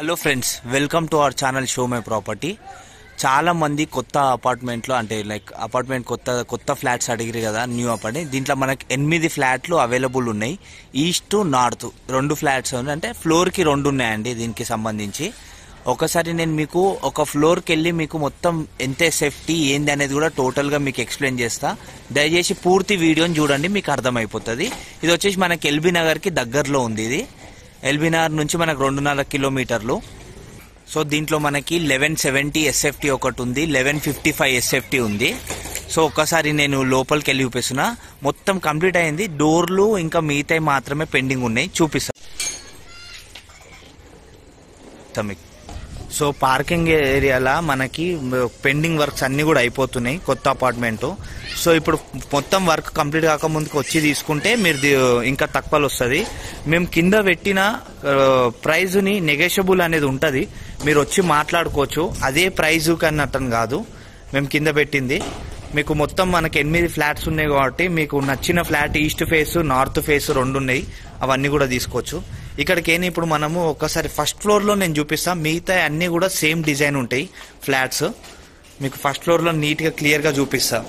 Hello friends welcome to our channel show my property చాలా మంది కొత్త అపార్ట్మెంట్లో అంటే లైక్ అపార్ట్మెంట్ కొత్త కొత్త ఫ్లాట్స్ అడిగిరు కదా న్యూ అపార్ట్మెంట్ దీంట్లో మనకి ఎనిమిది ఫ్లాట్లు అవైలబుల్ ఉన్నాయి. ఈస్ట్ నార్త్ రెండు ఫ్లాట్స్ ఉన్నాయి. అంటే ఫ్లోర్కి రెండు ఉన్నాయండి దీనికి సంబంధించి. ఒకసారి నేను మీకు ఒక ఫ్లోర్కి వెళ్ళి మీకు మొత్తం ఎంత సేఫ్టీ ఏంది అనేది కూడా టోటల్గా మీకు ఎక్స్ప్లెయిన్ చేస్తా. దయచేసి పూర్తి వీడియోని చూడండి మీకు అర్థమైపోతుంది. ఇది వచ్చేసి మనకి ఎల్బీ నగర్కి దగ్గరలో ఉంది ఇది. ఎల్బీనగర్ నుంచి మనకు రెండున్నర కిలోమీటర్లు. సో దీంట్లో మనకి లెవెన్ సెవెంటీ ఎస్ఎఫ్టీ ఒకటి ఉంది లెవెన్ ఫిఫ్టీ ఫైవ్ ఎస్ఎఫ్టీ ఉంది. సో ఒక్కసారి నేను లోపలికి వెళ్ళి చూపిస్తున్నా. మొత్తం కంప్లీట్ అయింది. డోర్లు ఇంకా మిగతాయి మాత్రమే పెండింగ్ ఉన్నాయి. చూపిస్తా. తమిక్ సో పార్కింగ్ ఏరియాలో మనకి పెండింగ్ వర్క్స్ అన్నీ కూడా అయిపోతున్నాయి. కొత్త అపార్ట్మెంటు. సో ఇప్పుడు మొత్తం వర్క్ కంప్లీట్ కాకముందుకు వచ్చి తీసుకుంటే మీరు ఇంకా తక్కువలు వస్తుంది. మేము కింద పెట్టిన ప్రైజ్ని నెగోషియబుల్ అనేది ఉంటుంది. మీరు వచ్చి మాట్లాడుకోవచ్చు. అదే ప్రైజ్ కన్నట్టని కాదు. మేము కింద పెట్టింది. మీకు మొత్తం మనకి ఎనిమిది ఫ్లాట్స్ ఉన్నాయి కాబట్టి మీకు నచ్చిన flat east face north face రెండు ఉన్నాయి. అవన్నీ కూడా తీసుకోవచ్చు. ఇక్కడికి ఇప్పుడు మనము ఒకసారి ఫస్ట్ ఫ్లోర్లో నేను చూపిస్తాను మిగతా అన్నీ కూడా సేమ్ డిజైన్ ఉంటాయి ఫ్లాట్స్. మీకు ఫస్ట్ ఫ్లోర్లో నీట్గా క్లియర్గా చూపిస్తాను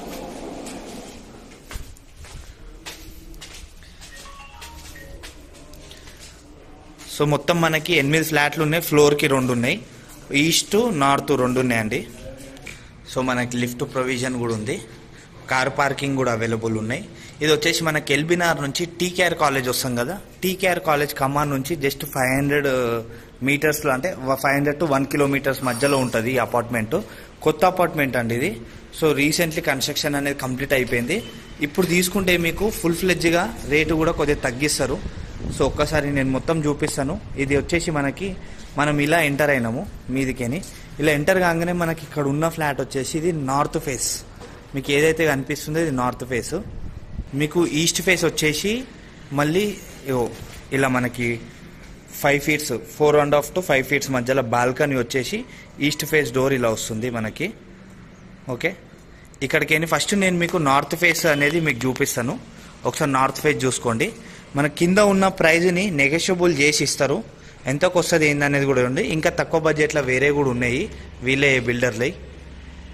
సో మొత్తం మనకి ఎనిమిది ఫ్లాట్లు ఉన్నాయి ఫ్లోర్కి రెండు ఉన్నాయి. ఈస్ట్ నార్త్ రెండు ఉన్నాయండి. సో మనకి లిఫ్ట్ ప్రొవిజన్ కూడా ఉంది. కార్ పార్కింగ్ కూడా అవైలబుల్ ఉన్నాయి. ఇది వచ్చేసి మనకి ఎల్బినార్ నుంచి టీకేఆర్ కాలేజ్ వస్తాం కదా. టీకేఆర్ కాలేజ్ కమాన్ నుంచి జస్ట్ ఫైవ్ హండ్రెడ్ మీటర్స్లో అంటే five hundred to one kilometers మధ్యలో ఉంటుంది ఈ అపార్ట్మెంట్. కొత్త అపార్ట్మెంట్ అండి ఇది. సో రీసెంట్లీ కన్స్ట్రక్షన్ అనేది కంప్లీట్ అయిపోయింది. ఇప్పుడు తీసుకుంటే మీకు ఫుల్ ఫ్లెడ్జ్గా రేటు కూడా కొద్దిగా తగ్గిస్తారు. సో ఒక్కసారి నేను మొత్తం చూపిస్తాను. ఇది వచ్చేసి మనకి మనం ఇలా ఎంటర్ అయినాము మీదికేని. ఇలా ఎంటర్ కాగానే మనకి ఇక్కడ ఉన్న ఫ్లాట్ వచ్చేసి ఇది నార్త్ ఫేస్. మీకు ఏదైతే కనిపిస్తుందో ఇది నార్త్ ఫేస్. మీకు ఈస్ట్ ఫేస్ వచ్చేసి మళ్ళీ ఇలా మనకి five feets four and half to five feets మధ్యలో బాల్కనీ వచ్చేసి ఈస్ట్ ఫేస్ డోర్ ఇలా వస్తుంది మనకి. ఓకే? ఇక్కడికి ఫస్ట్ నేను మీకు నార్త్ ఫేస్ అనేది మీకు చూపిస్తాను. ఒకసారి నార్త్ ఫేస్ చూసుకోండి. మన కింద ఉన్న ప్రైజ్ని నెగోషియబుల్ చేసి ఇస్తారు. ఎంతకు వస్తుంది ఏందనేది కూడా ఉంది ఇంకా తక్కువ బడ్జెట్లో వేరే కూడా ఉన్నాయి. వీళ్ళే బిల్డర్లై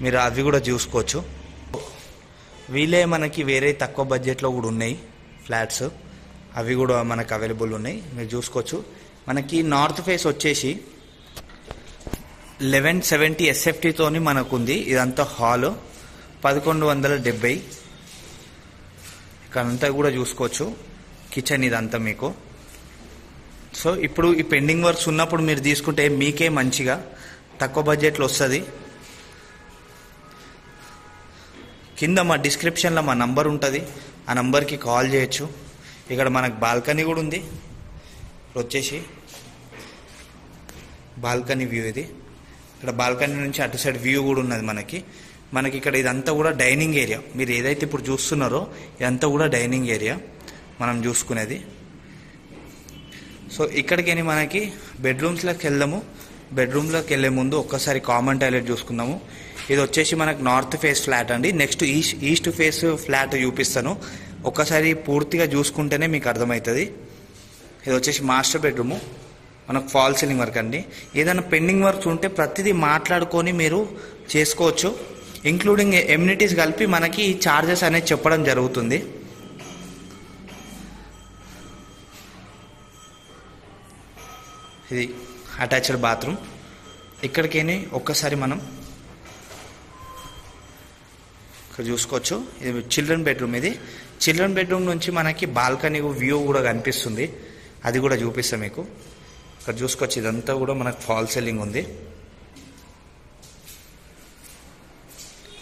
మీరు అవి కూడా చూసుకోవచ్చు. వీళ్ళే మనకి వేరే తక్కువ బడ్జెట్లో కూడా ఉన్నాయి ఫ్లాట్స్ అవి కూడా మనకు అవైలబుల్ ఉన్నాయి. మీరు చూసుకోవచ్చు. మనకి నార్త్ ఫేస్ వచ్చేసి లెవెన్ సెవెంటీ ఎస్ఎఫ్టీతోని మనకుంది. ఇదంతా హాల్ పదకొండు వందల డెబ్బై. ఇక్కడంతా కూడా చూసుకోవచ్చు. కిచెన్ ఇదంతా మీకు. సో ఇప్పుడు ఈ పెండింగ్ వర్క్స్ ఉన్నప్పుడు మీరు తీసుకుంటే మీకే మంచిగా తక్కువ బడ్జెట్లో వస్తుంది. కింద మా డిస్క్రిప్షన్లో మా నంబర్ ఉంటుంది. ఆ నంబర్కి కాల్ చేయొచ్చు. ఇక్కడ మనకు బాల్కనీ కూడా ఉంది. వచ్చేసి బాల్కనీ వ్యూ ఇది. ఇక్కడ బాల్కనీ నుంచి అటు సైడ్ వ్యూ కూడా ఉన్నది మనకి. మనకి ఇక్కడ ఇదంతా కూడా డైనింగ్ ఏరియా మీరు ఏదైతే ఇప్పుడు చూస్తున్నారో ఇదంతా కూడా డైనింగ్ ఏరియా మనం చూసుకునేది. సో ఇక్కడికి మనకి బెడ్రూమ్స్లోకి వెళ్దాము. బెడ్రూమ్లోకి వెళ్ళే ముందు ఒక్కసారి కామన్ టాయిలెట్ చూసుకుందాము. ఇది వచ్చేసి మనకు నార్త్ ఫేస్ ఫ్లాట్ అండి. Next east east face flat చూపిస్తాను. ఒక్కసారి పూర్తిగా చూసుకుంటేనే మీకు అర్థమవుతుంది. ఇది వచ్చేసి మాస్టర్ బెడ్రూము. మనకు ఫాల్ సీలింగ్ వర్క్ అండి. ఏదైనా పెండింగ్ వర్క్స్ ఉంటే ప్రతిదీ మాట్లాడుకొని మీరు చేసుకోవచ్చు. ఇంక్లూడింగ్ ఎమ్యూనిటీస్ కలిపి మనకి చార్జెస్ అనేది చెప్పడం జరుగుతుంది. ఇది అటాచ్డ్ బాత్రూమ్. ఇక్కడికేని ఒక్కసారి మనం ఇక్కడ చూసుకోవచ్చు. ఇది చిల్డ్రన్ బెడ్రూమ్ ఇది. చిల్డ్రన్ బెడ్రూమ్ నుంచి మనకి బాల్కనీ వ్యూ కూడా కనిపిస్తుంది. అది కూడా చూపిస్తాం మీకు. ఇక్కడ చూసుకోవచ్చు. ఇదంతా కూడా మనకు ఫాల్ సెల్లింగ్ ఉంది.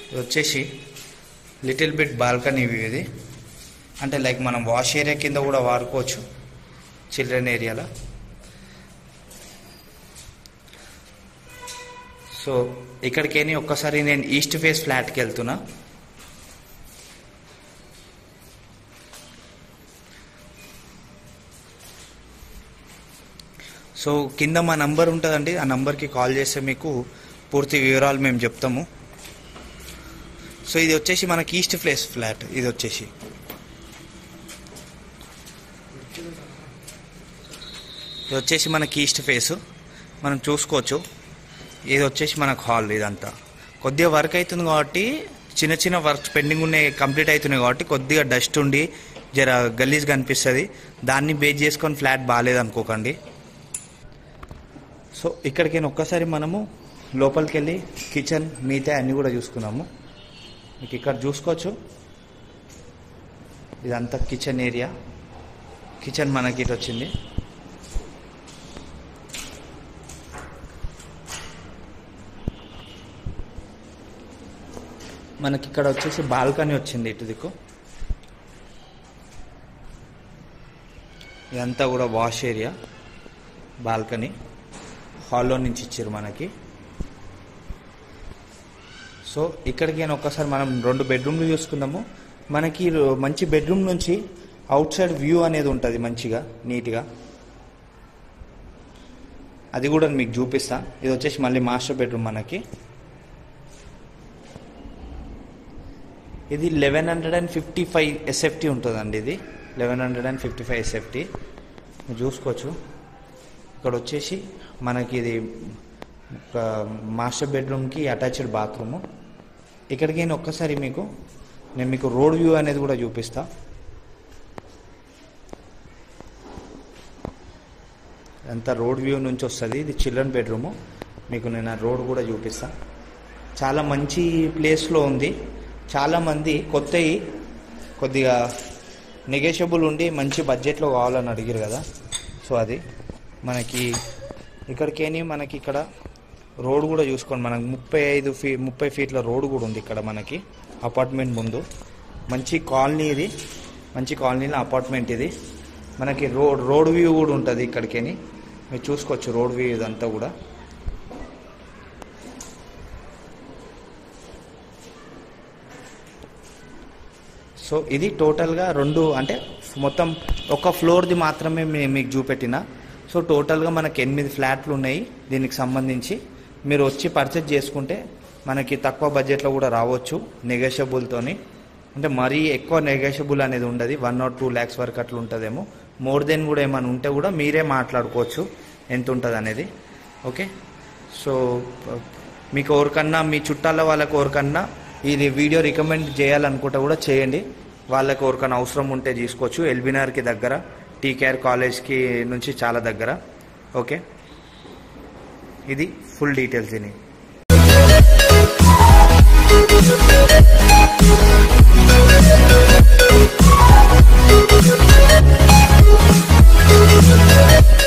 ఇది వచ్చేసి లిటిల్ బిట్ బాల్కనీ వ్యూ ఇది. అంటే లైక్ మనం వాష్ ఏరియా కింద కూడా వాడుకోవచ్చు చిల్డ్రన్ ఏరియాలో. సో ఇక్కడికైనా ఒక్కసారి నేను ఈస్ట్ ఫేస్ ఫ్లాట్కి వెళ్తున్నా. సో కింద మా నంబర్ ఉంటుందండి ఆ నంబర్కి కాల్ చేస్తే మీకు పూర్తి వివరాలు మేము చెప్తాము. సో ఇది వచ్చేసి మనకి ఈస్ట్ ఫేస్ ఫ్లాట్ ఇది వచ్చేసి. ఇది వచ్చేసి మనకి ఈస్ట్ ఫేస్ మనం చూసుకోవచ్చు. ఇది వచ్చేసి మనకు హాల్ ఇదంతా. కొద్దిగా వర్క్ అవుతుంది కాబట్టి చిన్న చిన్న వర్క్స్ పెండింగ్ ఉన్నాయి కంప్లీట్ అవుతున్నాయి కాబట్టి కొద్దిగా డస్ట్ ఉండి జర గలీజ్ కనిపిస్తుంది దాన్ని బేస్ చేసుకొని ఫ్లాట్ బాగాలేదు అనుకోకండి. సో ఇక్కడికి ఒక్కసారి మనము లోపలికి వెళ్ళి కిచెన్ మిగతా అన్నీ కూడా చూసుకున్నాము. మీకు ఇక్కడ చూసుకోవచ్చు. ఇదంతా కిచెన్ ఏరియా. కిచెన్ మనకి ఇటు వచ్చింది మనకి ఇక్కడ వచ్చేసి బాల్కనీ వచ్చింది ఇటు దిక్కు. ఇదంతా కూడా వాష్ ఏరియా బాల్కనీ. హాల్లో నుంచి ఇచ్చారు మనకి. సో ఇక్కడికి నేను ఒక్కసారి మనం రెండు బెడ్రూమ్లు చూసుకుందాము. మనకి మంచి బెడ్రూమ్ నుంచి అవుట్ సైడ్ వ్యూ అనేది ఉంటుంది మంచిగా నీట్గా. అది కూడా మీకు చూపిస్తా. ఇది వచ్చేసి మళ్ళీ మాస్టర్ బెడ్రూమ్ మనకి. ఇది eleven hundred and fifty five SFT ఉంటుందండి ఇది. Eleven hundred and fifty five SFT చూసుకోవచ్చు. ఇక్కడ వచ్చేసి మనకి ఇది ఒక మాస్టర్ బెడ్రూమ్కి అటాచ్డ్ బాత్రూము. ఇక్కడికి నేను ఒక్కసారి మీకు నేను మీకు రోడ్ వ్యూ అనేది కూడా చూపిస్తా. అంతా రోడ్ వ్యూ నుంచి వస్తుంది ఇది చిల్డ్రన్ బెడ్రూము. మీకు నేను ఆ రోడ్ కూడా చూపిస్తా. చాలా మంచి ప్లేస్లో ఉంది. చాలామంది కొత్తవి కొద్దిగా నెగోషియబుల్ ఉండి మంచి బడ్జెట్లో కావాలని అడిగారు కదా. సో అది మనకి ఇక్కడికేని మనకి ఇక్కడ రోడ్ కూడా చూసుకోండి. మనకు ముప్పై ఐదు ఫీ ముప్పై ఫీట్ల రోడ్ కూడా ఉంది ఇక్కడ మనకి అపార్ట్మెంట్ ముందు. మంచి కాలనీ ఇది మంచి కాలనీలో అపార్ట్మెంట్ ఇది. మనకి రోడ్ రోడ్ వ్యూ కూడా ఉంటుంది ఇక్కడికేని. మీరు చూసుకోవచ్చు రోడ్ వ్యూ ఇదంతా కూడా. సో ఇది టోటల్గా రెండు అంటే మొత్తం ఒక ఫ్లోర్ది మాత్రమే మేము మీకు చూపెట్టిన. సో టోటల్గా మనకి ఎనిమిది ఫ్లాట్లు ఉన్నాయి దీనికి సంబంధించి. మీరు వచ్చి పర్చేజ్ చేసుకుంటే మనకి తక్కువ బడ్జెట్లో కూడా రావచ్చు నెగోషియబుల్తోని. అంటే మరీ ఎక్కువ నెగోషియబుల్ అనేది ఉండదు. వన్ ఆర్ టూ ల్యాక్స్ వరకు అట్లా ఉంటుందేమో. మోర్ దెన్ కూడా ఏమైనా ఉంటే కూడా మీరే మాట్లాడుకోవచ్చు ఎంత ఉంటుంది అనేది. ఓకే? సో మీకు ఎవరికన్నా మీ చుట్టాల వాళ్ళకి ఎవరికన్నా ఇది వీడియో రికమెండ్ చేయాలనుకుంటే కూడా చేయండి. వాళ్ళకి ఎవరికైనా అవసరం ఉంటే తీసుకోవచ్చు. ఎల్బినార్కి దగ్గర టీ కేర్ కాలేజ్కి నుంచి చాలా దగ్గర. ఓకే? ఇది ఫుల్ డీటెయిల్స్ దీని. Thank.